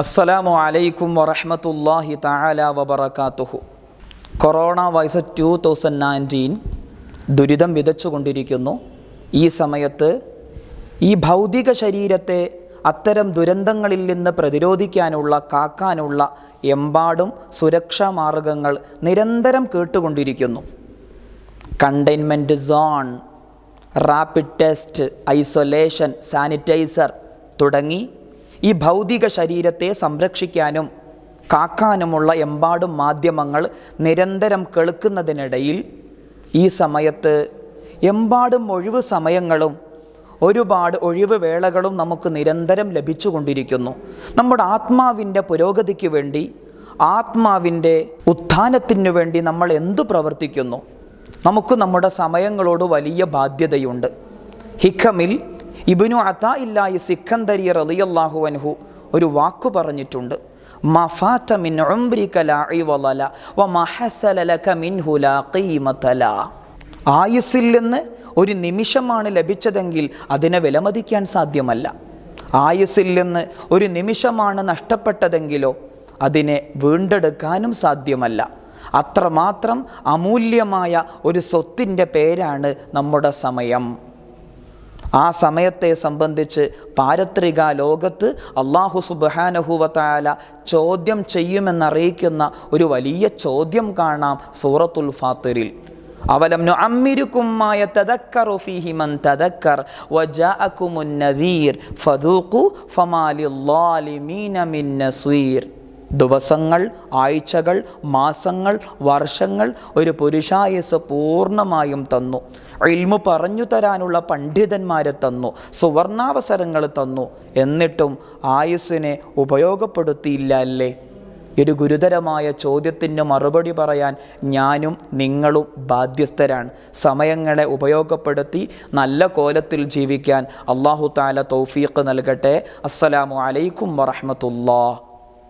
അസ്സലാമു അലൈക്കും വറഹമത്തല്ലാഹി താല വബറകാതുഹു. Corona virus two thousand nineteen ദുരിതം വിതച്ചുകൊണ്ടിരിക്കുന്നു. ഈ സമയത്ത് ഈ ഭൗതിക ശരീരത്തെ അത്തരം ദുരന്തങ്ങളിൽ നിന്ന് പ്രതിരോധിക്കാനുള്ള കാക്കാനുള്ള എമ്പാടും സുരക്ഷാ മാർഗങ്ങൾ നിരന്തരം കേട്ടുകൊണ്ടിരിക്കുന്നു. Containment zone rapid test isolation sanitizer തുടങ്ങി ഈ ഭൗതിക ശരീരത്തെ സംരക്ഷിക്കാനും കാക്കാനുമുള്ള എമ്പാടും മാധ്യമങ്ങൾ നിരന്തരം കേൾക്കുന്നതിനിടയിൽ ഈ സമയത്ത് എമ്പാടും ഒഴിവ് സമയങ്ങളും ഒരുപാട് ഒഴിവ് വേളകളും നമുക്ക് നിരന്തരം ലഭിച്ചുകൊണ്ടിരിക്കുന്നു. നമ്മുടെ ആത്മാവിന്റെ പുരോഗതിക്ക് വേണ്ടി ആത്മാവിന്റെ ഉത്ഥാനത്തിനു വേണ്ടി നമ്മൾ എന്തു പ്രവർത്തിക്കുന്നു? നമുക്ക് നമ്മുടെ സമയങ്ങളോട് വലിയ ബാധ്യതയുണ്ട്. ഹിഖമിൽ ഇബിനു അതാ ഇല്ലായി സിഖന്തരി റളിയല്ലാഹു അൻഹു ഒരു വാക്കു പറഞ്ഞിട്ടുണ്ട്. ആയുസിൽ നിന്ന് ഒരു നിമിഷമാണ് ലഭിച്ചതെങ്കിൽ അതിനെ വിലമതിക്കാൻ സാധ്യമല്ല. ആയുസ്സിൽ നിന്ന് ഒരു നിമിഷമാണ് നഷ്ടപ്പെട്ടതെങ്കിലോ അതിനെ വീണ്ടെടുക്കാനും സാധ്യമല്ല. അത്രമാത്രം അമൂല്യമായ ഒരു സ്വത്തിന്റെ പേരാണ് നമ്മുടെ സമയം. ആ സമയത്തെ സംബന്ധിച്ച് പാരത്രിക ലോകത്ത് അള്ളാഹു സുബാനഹുവത്തായ ചോദ്യം ചെയ്യുമെന്നറിയിക്കുന്ന ഒരു വലിയ ചോദ്യം കാണാം സൂറത്തുൽ ഫാത്തിറിൽ. അവലം അമ്മിരുക്കുമായ തദക്കറു ഫീഹി മൻ തദക്കർ വജാഅകുമുൻ നദീർ ഫദൂഖു ഫമാലില്ലാലിമീന മിൻ നസ്വീർ ദിവസങ്ങൾ ആഴ്ചകൾ മാസങ്ങൾ വർഷങ്ങൾ ഒരു പുരുഷായസ് പൂർണമായും തന്നു. ഇൽമു പറഞ്ഞു തരാനുള്ള പണ്ഡിതന്മാരെ തന്നു സുവർണാവസരങ്ങൾ തന്നു. എന്നിട്ടും ആയുസ്സിനെ ഉപയോഗപ്പെടുത്തിയില്ല അല്ലേ? ഒരു ഗുരുതരമായ ചോദ്യത്തിന് മറുപടി പറയാൻ ഞാനും നിങ്ങളും ബാധ്യസ്ഥരാണ്. സമയങ്ങളെ ഉപയോഗപ്പെടുത്തി നല്ല കോലത്തിൽ ജീവിക്കാൻ അള്ളാഹു താല തൗഫീഖ് നൽകട്ടെ. അസ്സലാമു അലൈക്കും വറഹമത്തുല്ലാ